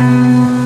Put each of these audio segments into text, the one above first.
Música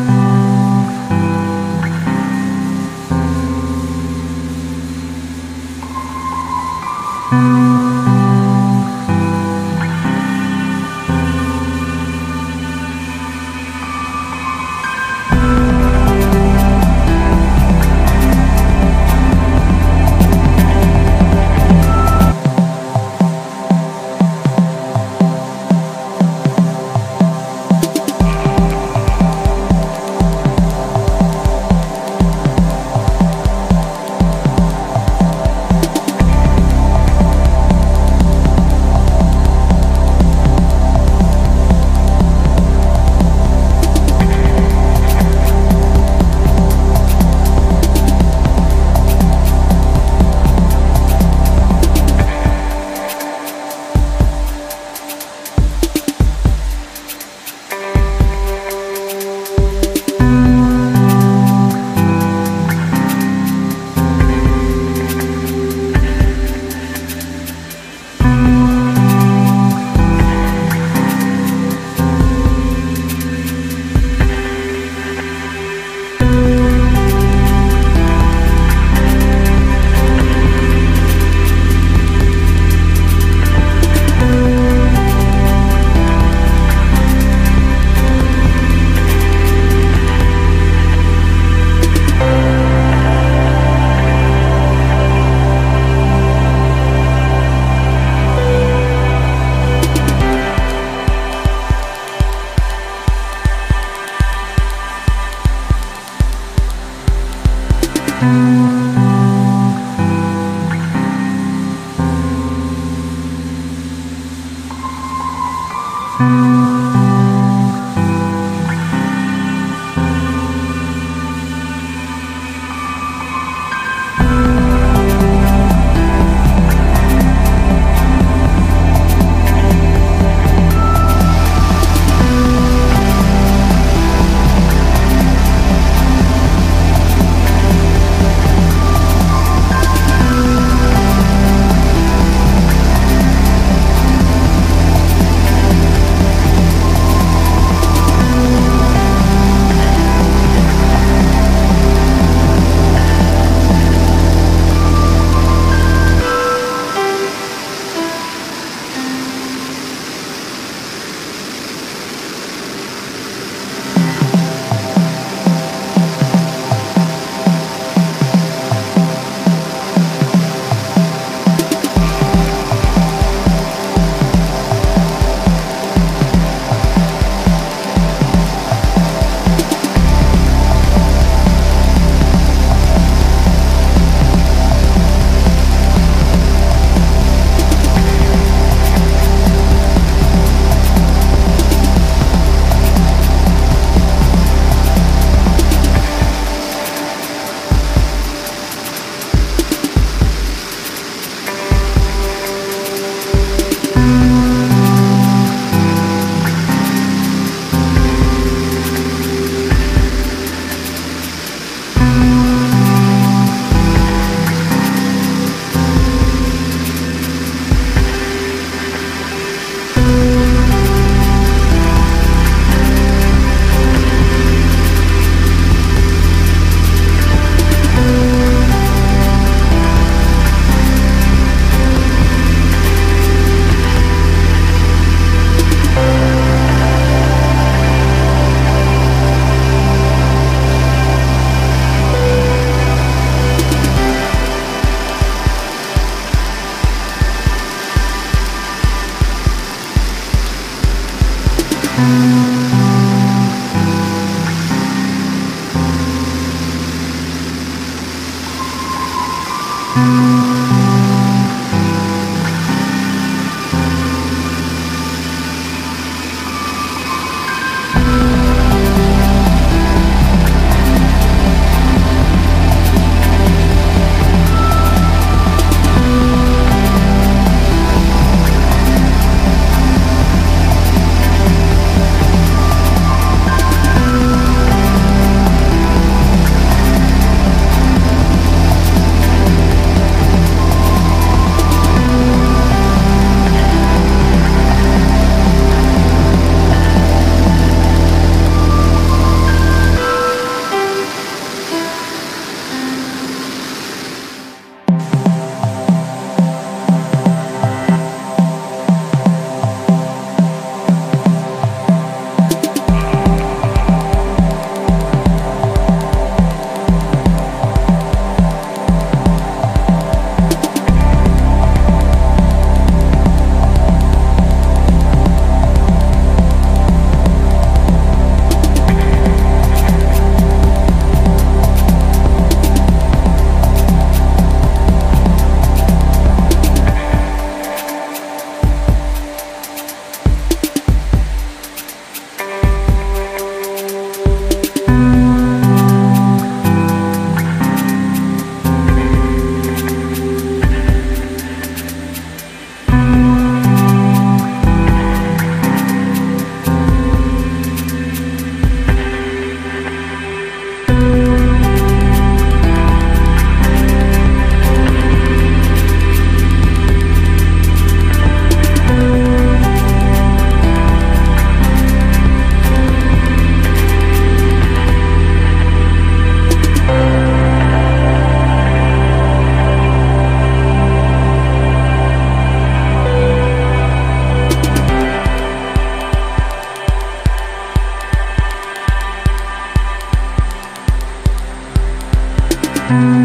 Música Música